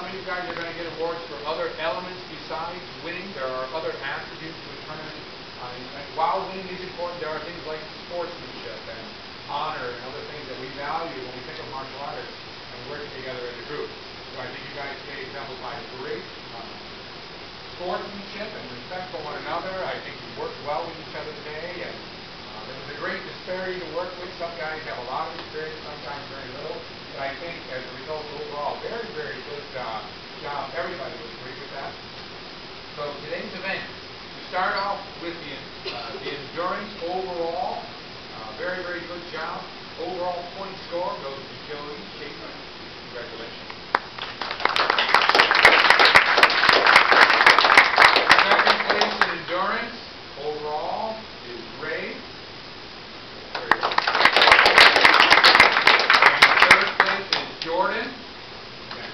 some of you guys are going to get awards for other elements besides winning. There are other attributes to a tournament. Uh, and while winning is important, there are things like sportsmanship and honor and other things that we value when we think of martial arts and working together as a group. So I think you guys today exemplified great uh, sportsmanship and respect for one another. I think you worked well with each other today. And uh, there was a great disparity to work with. Some guys have a lot of experience, sometimes very little. Think as a result, overall, very, very good uh, job. Everybody would agree with that. So today's event, we start off with the, uh, the endurance overall. Uh, very, very good job. Overall point score goes to Joey Schaefer. Congratulations. Second place in endurance overall is Ray. Very good. And third place is Jordan. Yeah,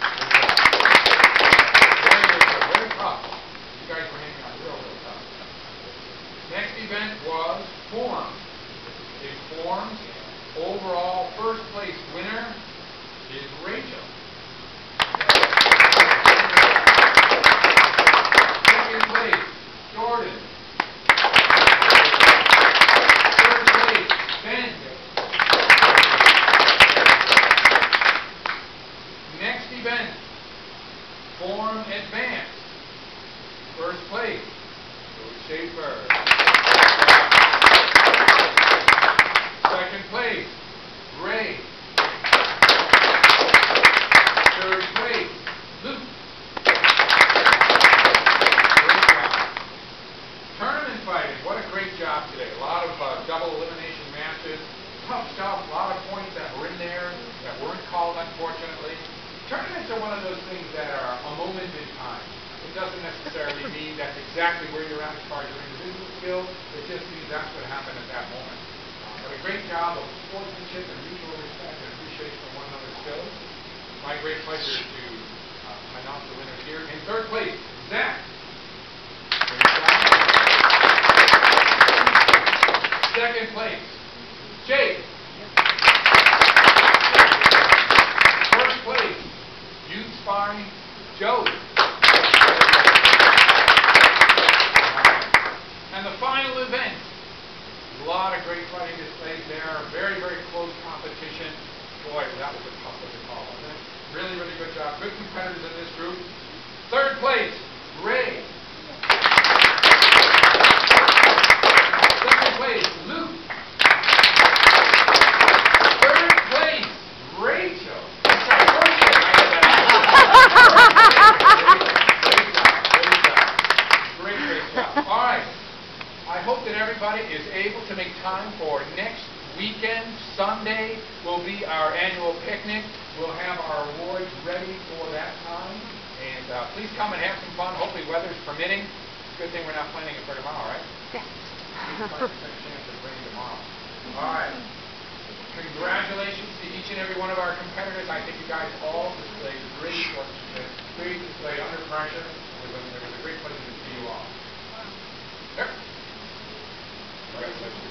Very, very good. Very tough. You guys were hanging out real, real tough. Next event was forms. In forms, overall first place winner is Rachel. Second place, Jordan. Third place, Ben. Next event, Form Advanced. First place, Joey Schaefer. Second place, Ray. Third place, Luke. Tournament fighting, what a great job today. A lot of uh, double elimination matches, tough stuff, a lot of points that were in there that weren't called, unfortunately. Tournaments are one of those things that are a moment in time. It doesn't necessarily mean that's exactly where you're at as far as your individual skill. It just means that's what happened at that moment. Uh, but a great job of sportsmanship and mutual respect and appreciation for one another's skills. My great pleasure to uh, announce the winner here. In third place, Zach. Great job. Second place, Jake. First place, youth sparring, Joe. And the final event, a lot of great fighting displayed there, very, very close competition. Boy, that was a tough one to call? Really, really good job. Good competitors in this group. Third place, Ray. Second place, Luke. Third place, Rachel. Sorry, first place, I had that. Great job, great job. Great, great job. All right. I hope that everybody is able to make time for next weekend. Sunday will be our annual picnic. We'll have our awards ready for that time. And uh, please come and have some fun. Hopefully weather's permitting. Good thing we're not planning it for tomorrow, right? Yes. Might have a chance of rain tomorrow. All right. Congratulations to each and every one of our competitors. I think you guys all displayed great sportsmanship, great display under pressure. It was a, it was a great pleasure to see you all. Yep. Congratulations.